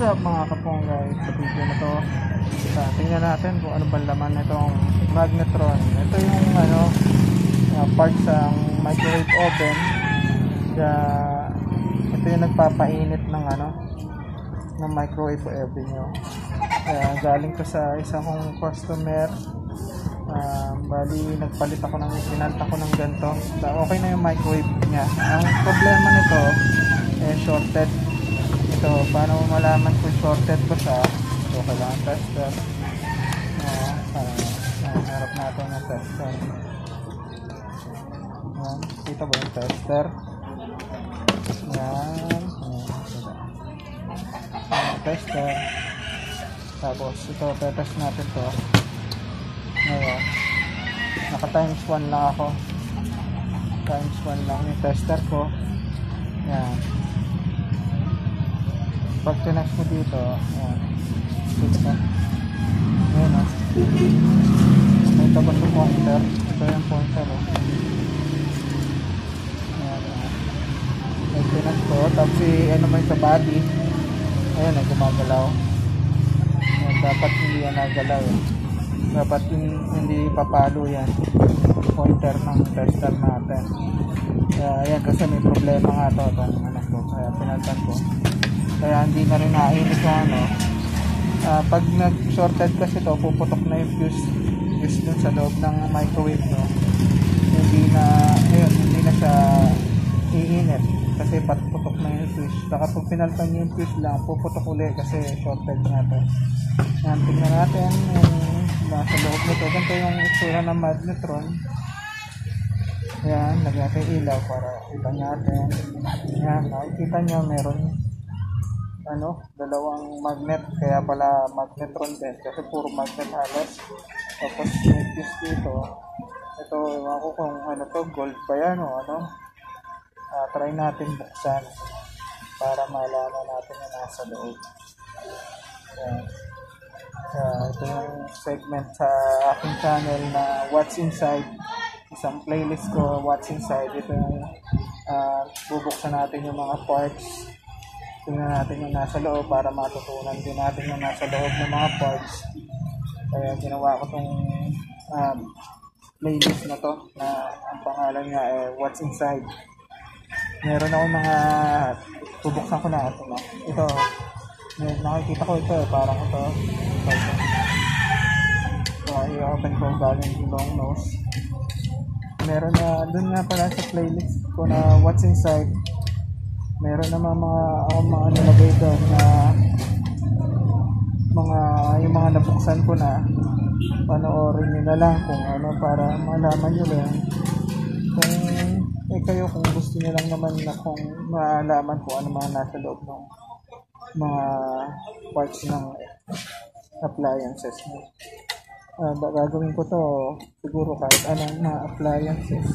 What's up mga kapong guys? Sa video na to, uh, tingnan natin kung ano bang laman itong magnetron. Ito yung ano, uh, part sa microwave oven. Kaya, ito yung nagpapainit ng ano, ng microwave oven nyo. Kaya galing to sa isang kong customer. Uh, bali, nagpalit ako ng, pinalta ko ng ganito. Okay na yung microwave niya. Ang problema nito, eh, shorted ito, paano mo malaman kung shorted ko siya? So, kailangan tester. Uh, uh, harap natin ng tester. Yan. Kita ba yung tester? Yan. Uh, tester. Tapos, ito, tetest natin to. Ngayon, naka times 1 lang ako. Times 1 lang yung tester ko. Yan pag tinext mo dito ayan. Dito ka. Ayan o may tabas yung pointer. Ito yung pointer o ayan o may tinext ko. Tapos si ano may sa body. Ayan na gumagalaw. Ayan, dapat hindi yan nagalaw eh. dapat hindi papalo yan. Pointer ng tester natin. Kaya ayan kasi may problema nga to. Itong anak ko kaya pinaltan ko kaya hindi na rin nainit yung ano. Uh, pag nag shorted kasi to puputok na yung fuse fuse dun sa loob ng microwave no? Hindi na ayun hindi na siya iinit kasi putok na yung fuse. Saka pag pinalpan yung fuse lang puputok uli kasi shorted nga to. Yan tignan natin yung nasa loob nito. Ganito yung itsura ng magnetron. Yan lagyan natin ilaw para kita natin. Yan nakikita nyo meron ano, dalawang magnet kaya pala magnetron din kasi puro magnet halos. Tapos may piece dito. Ito ewan ko kung ano to gold pa yan o ano. Uh, try natin buksan para malaman natin na nasa loob. Yan uh, ito yung segment sa aking channel na what's inside. Isang playlist ko what's inside. Ito yung uh, bubuksan natin yung mga parts tingnan natin yung nasa loob para matutunan din natin yung nasa loob ng mga parts kaya ginawa ko tong um, playlist na to na ang pangalan niya eh what's inside. Meron ako mga bubuksan ko na ito no? ito may, nakikita ko ito eh parang ito. So i-open ko galing long nose. Meron na dun nga pala sa playlist ko na what's inside meron naman mga ako mga nilagay doon na mga yung mga nabuksan ko na panoorin nyo na lang kung ano para malaman nyo lang kung eh kayo kung gusto nyo lang naman na kung malaman kung ano mga nasa loob ng mga parts ng appliances mo. Uh, gagawin ko to siguro kahit anong na appliances.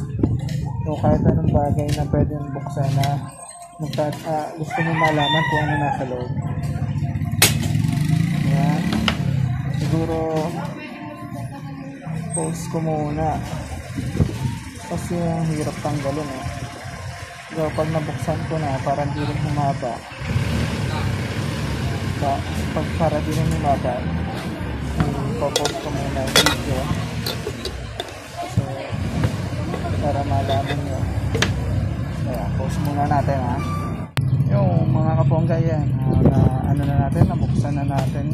O kahit anong bagay na pwedeng buksan na magta uh, gusto mo malaman kung ano nasa loob. Ayan. Siguro post ko muna. Kasi ang hirap tanggalin eh. So, pag nabuksan ko na, parang di rin humaba. Ba, pag para di rin humaba, um, popost ko muna video. So, para malaman nyo. Kaya, post muna natin ha. Yung mga kapongga yan, uh, na ano na natin, nabuksan na natin.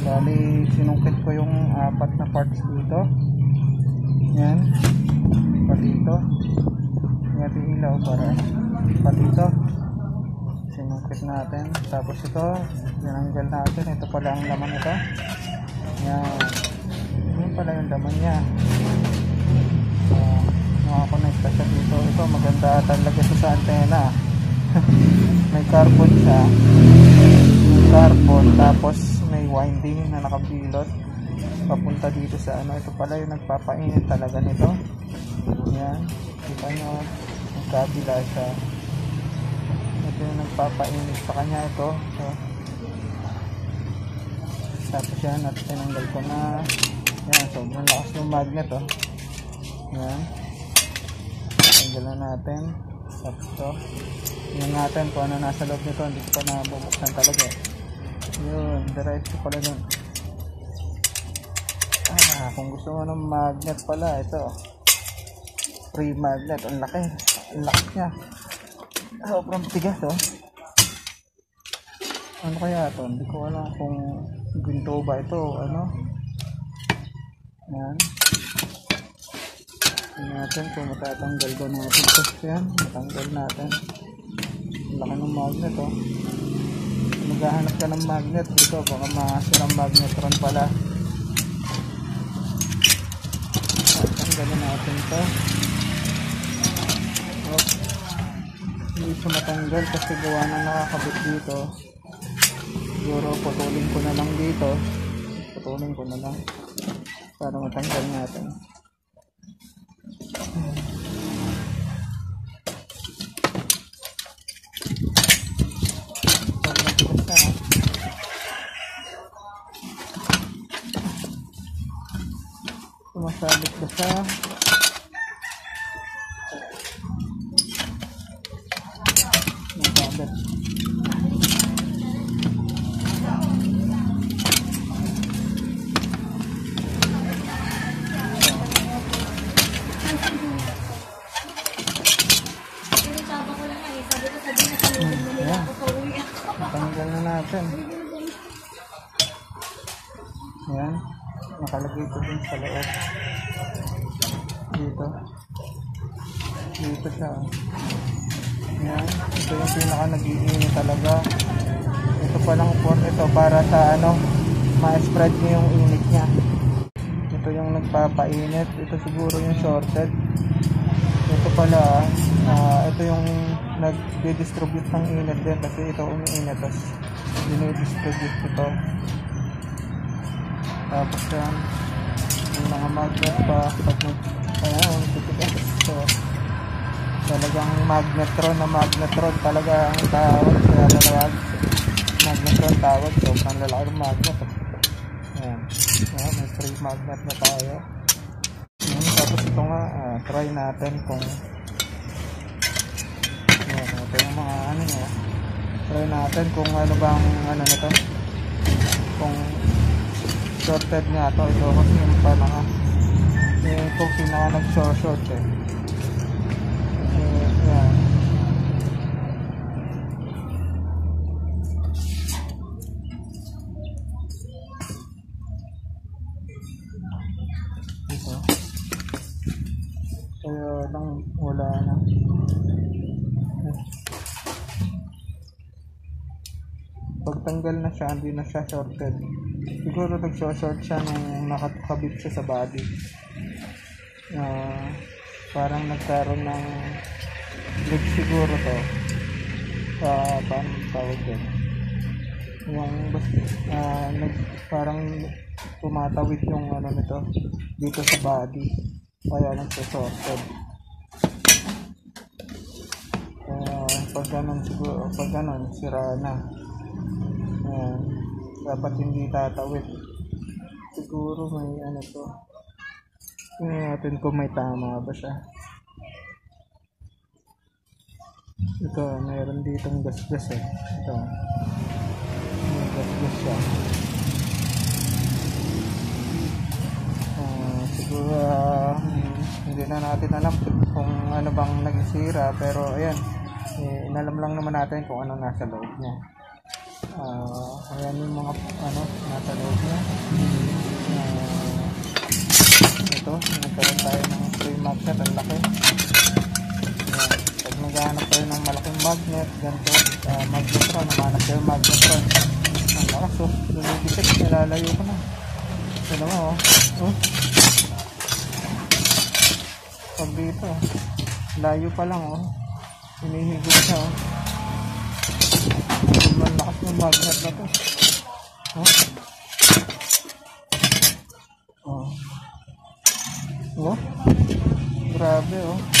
Bali, sinungkit ko yung apat na parts dito. Yan. Pati ito. Yung ilaw para pati ito. Sinungkit natin. Tapos ito, tinanggal natin. Ito pala ang laman ito. Yan. Yan pala yung laman niya. Uh, nakakonect ka siya dito. Ito maganda talaga sa antena. May carbon siya. May carbon tapos may winding na nakabilot papunta dito sa ano ito pala yung nagpapainit talaga nito. Yan kita nyo magkabila siya. Ito yung nagpapainit sa kanya ito. So, tapos yan at tinanggal ko na. Yan sobrang lakas ng magnet oh. Yan tanggalan natin tapos to tingnan natin kung ano nasa loob nito hindi ko pa nabubuksan talaga eh. Yun, diretso pala nun. Ah, kung gusto mo ng magnet pala, ito. Free magnet. Ang laki. Ang laki niya. Sobrang tigas, oh. Ano kaya to? Hindi ko alam kung ginto ba ito, ano. Yan. Tingnan natin kung matatanggal ba natin ito. Yan, matanggal natin. Ang laki ng magnet, oh. Maghahanap ka ng magnet dito, baka makasirang magnetron pala. Tanggalin natin ito. Oh. Hindi siya matanggal kasi gawa na nakakabit dito. Siguro putulin ko na lang dito. Putulin ko na lang. Para matanggal natin. Sobrang tigas Ko din sa loob. Dito. Dito siya. Ayan. Ito yung pinaka nag-iinit talaga. Ito palang port ito para sa ano, ma-spread niya yung init niya. Ito yung nagpapainit. Ito siguro yung shorted. Ito pala, ah, ito yung nag-distribute ng init din kasi ito umiinit tapos dinidistribute ito. Tapos yan, yung mga magnet pa pag ayan, titigas. So, talagang magnetron na magnetron talaga ang tawag. Kaya tawag magnetron tawag sobrang lalaki ng magnet. Ayan. Ayan may free magnet na tayo. Ayan, tapos ito nga ah, try natin kung ayan ito yung mga ano nyo try natin kung ano bang ano nito kung shorted nga to ito kasi yung pa nga ito pinaka nag short eh eh, yan. Ito. Kaya lang wala na. Pagtanggal na siya, hindi na siya shorted. Siguro nag-short siya nung nakakabit siya sa body. Ah, parang nagkaroon ng leak siguro to. Sa paano tawag din? Yung ah, nag, parang tumatawid yung ano nito dito sa body. Kaya nagsasorted. Kaya pag ganun siguro, pag ganun, sira na. Ayan. Dapat hindi tatawid. Siguro may ano to. Tingnan natin kung may tama ba siya. Ito, mayroon ditong gasgas eh. Ito. May gasgas siya. Ah, siguro hmm, hindi na natin alam kung ano bang nagsira pero ayan eh, inalam lang naman natin kung ano nasa loob niya Ah, ayan yung mga ano nasa loob niya. Ah, ito nagkaroon tayo ng free magnet ang laki. Ayan. pag naghahanap tayo ng malaking magnet ganito. Uh, magnetron namanap tayo magnetron. Ang lakas oh. Lumidikit nilalayo ko na. Ito naman oh. Oh. Pag dito layo pa lang oh. Hinihigop siya oh ang lakas ng magnet na to. Oh oh. Oh. Grabe oh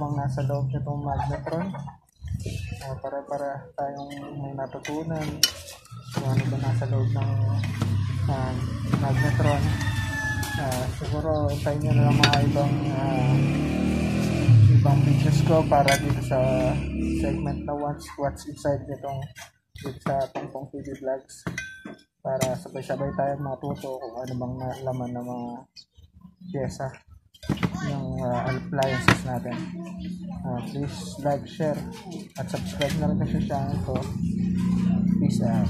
bang nasa loob nitong magnetron. Ah, para-para tayong may natutunan kung ano ba nasa loob ng ah, magnetron. Ah, siguro hintayin nyo na lang mga ibang ah, ibang videos ko para dito sa segment na what's, what's inside nitong dito sa Tongpong TV Vlogs para sabay-sabay tayo matuto kung ano bang laman ng mga pyesa yung uh, appliances natin. Uh, please like, share, at subscribe na rin sa channel ko. Peace out.